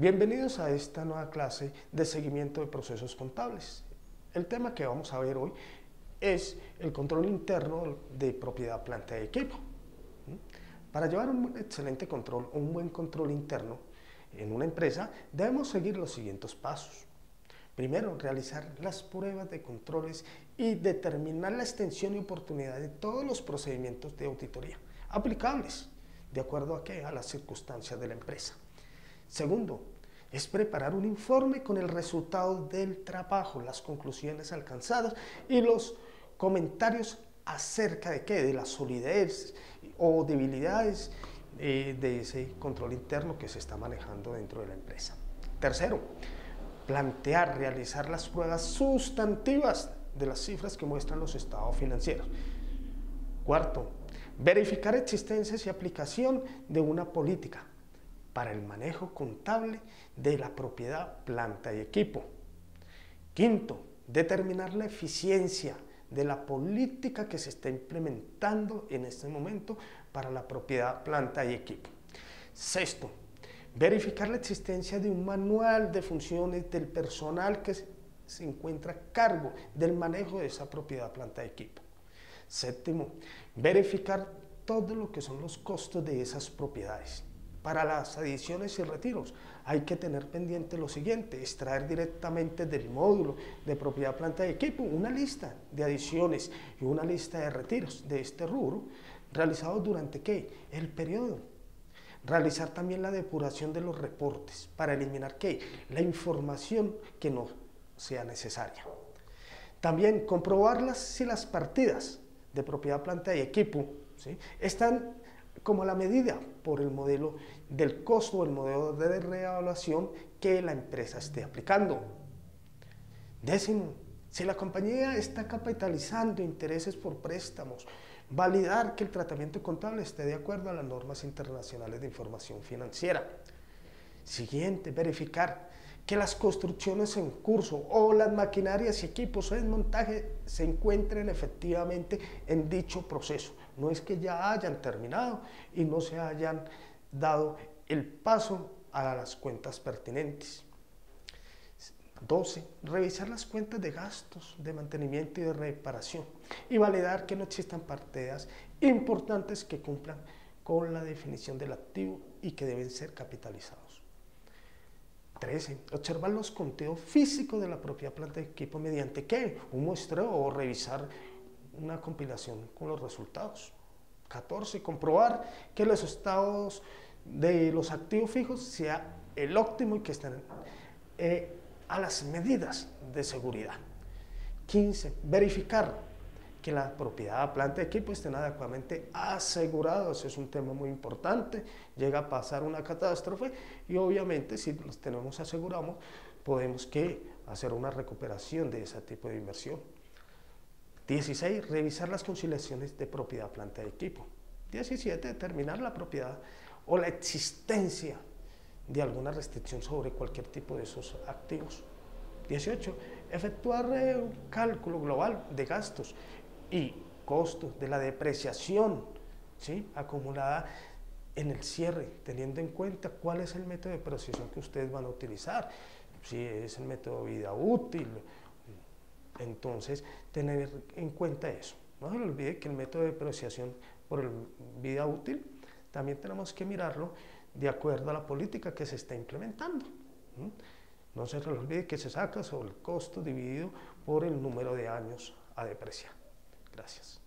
Bienvenidos a esta nueva clase de seguimiento de procesos contables. El tema que vamos a ver hoy es el control interno de propiedad, planta y equipo. Para llevar un excelente control, un buen control interno en una empresa, debemos seguir los siguientes pasos. Primero, realizar las pruebas de controles y determinar la extensión y oportunidad de todos los procedimientos de auditoría aplicables, de acuerdo a, qué? a las circunstancias de la empresa. Segundo, es preparar un informe con el resultado del trabajo, las conclusiones alcanzadas y los comentarios acerca de qué, de la solidez o debilidades eh, de ese control interno que se está manejando dentro de la empresa. Tercero, plantear, realizar las pruebas sustantivas de las cifras que muestran los estados financieros. Cuarto, verificar existencias y aplicación de una política para el manejo contable de la propiedad, planta y equipo. Quinto, determinar la eficiencia de la política que se está implementando en este momento para la propiedad, planta y equipo. Sexto, verificar la existencia de un manual de funciones del personal que se encuentra a cargo del manejo de esa propiedad, planta y equipo. Séptimo, verificar todo lo que son los costos de esas propiedades. Para las adiciones y retiros hay que tener pendiente lo siguiente, extraer directamente del módulo de propiedad, planta y equipo una lista de adiciones y una lista de retiros de este rubro realizados durante ¿qué? El periodo. Realizar también la depuración de los reportes para eliminar ¿qué? La información que no sea necesaria. También comprobarlas si las partidas de propiedad, planta y equipo ¿sí? están como la medida por el modelo del costo, el modelo de reevaluación que la empresa esté aplicando. Décimo, si la compañía está capitalizando intereses por préstamos, validar que el tratamiento contable esté de acuerdo a las normas internacionales de información financiera. Siguiente, verificar que las construcciones en curso o las maquinarias y equipos en montaje se encuentren efectivamente en dicho proceso. No es que ya hayan terminado y no se hayan dado el paso a las cuentas pertinentes. 12. Revisar las cuentas de gastos de mantenimiento y de reparación y validar que no existan partidas importantes que cumplan con la definición del activo y que deben ser capitalizados. 13. Observar los conteos físicos de la propia planta de equipo mediante qué? Un muestreo o revisar una compilación con los resultados. 14. Comprobar que los estados de los activos fijos sea el óptimo y que estén eh, a las medidas de seguridad. 15. Verificar que la propiedad, planta y equipo estén adecuadamente asegurados. Es un tema muy importante. Llega a pasar una catástrofe y obviamente si los tenemos asegurados podemos que hacer una recuperación de ese tipo de inversión. 16. Revisar las conciliaciones de propiedad, planta y equipo. 17. Determinar la propiedad o la existencia de alguna restricción sobre cualquier tipo de esos activos. 18. Efectuar un cálculo global de gastos y costos de la depreciación ¿sí? acumulada en el cierre, teniendo en cuenta cuál es el método de depreciación que ustedes van a utilizar, si es el método de vida útil, entonces tener en cuenta eso. No se olvide que el método de depreciación por el vida útil también tenemos que mirarlo de acuerdo a la política que se está implementando. No se olvide que se saca sobre el costo dividido por el número de años a depreciar. Gracias.